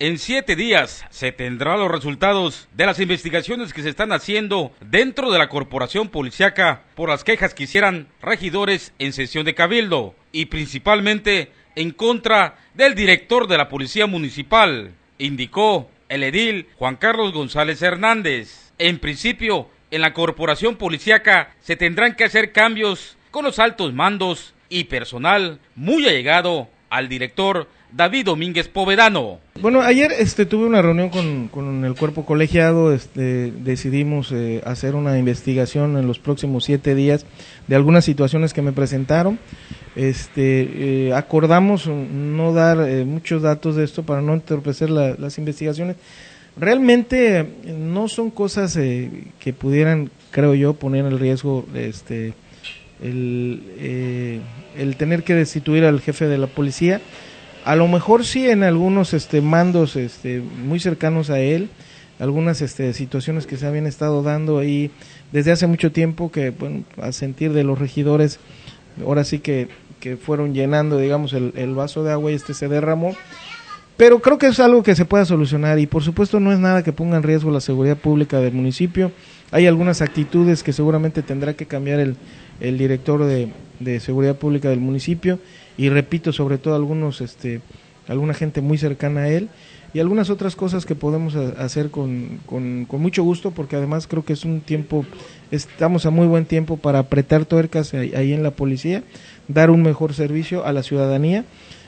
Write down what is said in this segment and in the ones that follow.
En siete días se tendrán los resultados de las investigaciones que se están haciendo dentro de la corporación policiaca por las quejas que hicieran regidores en sesión de cabildo y principalmente en contra del director de la policía municipal, indicó el edil Juan Carlos González Hernández. En principio, en la corporación policiaca se tendrán que hacer cambios con los altos mandos y personal muy allegado al director David Domínguez Povedano. Bueno, ayer este, tuve una reunión con, con el cuerpo colegiado, este, decidimos eh, hacer una investigación en los próximos siete días de algunas situaciones que me presentaron. Este, eh, acordamos no dar eh, muchos datos de esto para no entorpecer las investigaciones. Realmente no son cosas que pudieran, creo yo, poner en riesgo este, el, el tener que destituir al jefe de la policía a lo mejor sí en algunos este, mandos este, muy cercanos a él, algunas este, situaciones que se habían estado dando ahí desde hace mucho tiempo que, bueno, a sentir de los regidores, ahora sí que, fueron llenando, digamos, el, vaso de agua y este se derramó. Pero creo que es algo que se pueda solucionar y por supuesto no es nada que ponga en riesgo la seguridad pública del municipio. Hay algunas actitudes que seguramente tendrá que cambiar el, el director de, de seguridad pública del municipio y repito, sobre todo algunos, este, alguna gente muy cercana a él y algunas otras cosas que podemos hacer con, con, mucho gusto porque además creo que es un tiempo, estamos a muy buen tiempo para apretar tuercas ahí, en la policía, dar un mejor servicio a la ciudadanía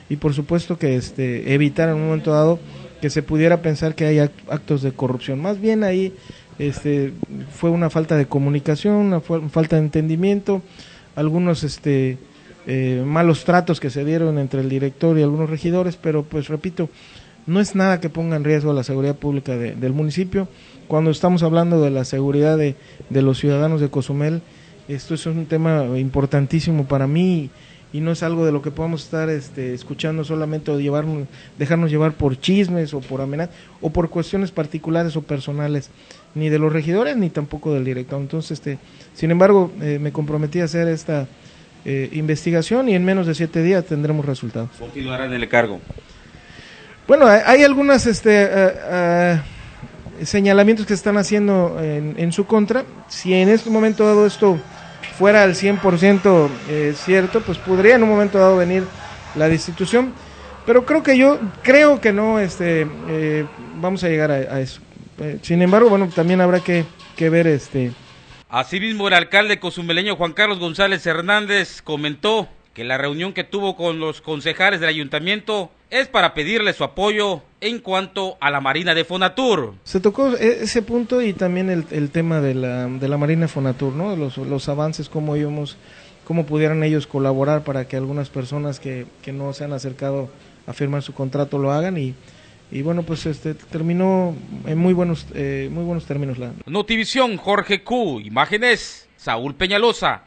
y por supuesto que este, evitar en un momento dado que se pudiera pensar que hay actos de corrupción. Más bien ahí este, fue una falta de comunicación, una falta de entendimiento, algunos este, eh, malos tratos que se dieron entre el director y algunos regidores, pero pues repito, no es nada que ponga en riesgo la seguridad pública del municipio. Cuando estamos hablando de la seguridad de, los ciudadanos de Cozumel, esto es un tema importantísimo para mí y no es algo de lo que podamos estar este, escuchando solamente o llevarnos, dejarnos llevar por chismes o por amenazas o por cuestiones particulares o personales, ni de los regidores ni tampoco del director. Entonces, este, sin embargo, eh, me comprometí a hacer esta eh, investigación y en menos de siete días tendremos resultados. ¿Continuará en el cargo? Bueno, hay, algunas este, eh, señalamientos que se están haciendo en, su contra. Si en este momento dado esto fuera al 100% cierto, pues podría en un momento dado venir la destitución. Pero creo que yo, creo que no este, vamos a llegar a, eso. sin embargo, bueno, también habrá que, que ver este Asimismo, el alcalde cozumeleño Juan Carlos González Hernández comentó que la reunión que tuvo con los concejales del ayuntamiento es para pedirle su apoyo en cuanto a la Marina de Fonatur. Se tocó e-, ese punto y también el, tema de la, de la Marina Fonatur, ¿no? Los, los avances, cómo íbamos, cómo pudieran ellos colaborar para que algunas personas que, que no se han acercado a firmar su contrato lo hagan y y bueno pues este terminó en muy buenos eh, muy buenos términos la Notivisión Jorge Q imágenes Saúl Peñalosa